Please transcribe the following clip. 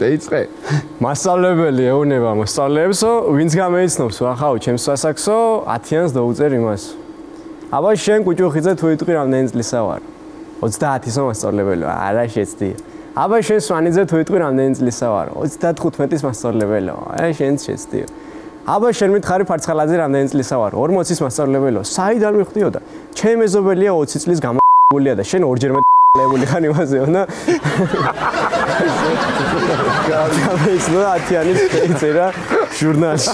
დაიწყე. მასწავლებელი ეუნება მოსწავლეებსო, ვინც გამოიცნობს ახაო ჩემს სასაქსო, 10-იანს დაუწერ იმას. აბა შენ კუჭუხიძე თუ იტყვი რამდენი წლისა ვარ? 30-ის მოსწავლებელი. არა შეცდი. აბა შენ სვანიძე თუ იტყვი რამდენი წლისა ვარ? 35-ის მოსწავლებელი. არა შენ შეცდი. აბა შენ მითხარი ფარცხალაძე რამდენი წლისა ვარ? 40-ის მოსწავლებელი. საიდან მიხვდიოდა? ჩემ მეზობელია 20 წლის გამოგულია და შენ ორჯერ ლებული ხარ იმაზეო და გამეცნო 10-იანი შეიძლება ჟურნალში